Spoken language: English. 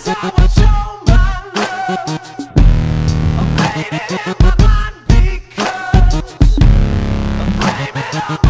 I'm made it in my mind because I'm brave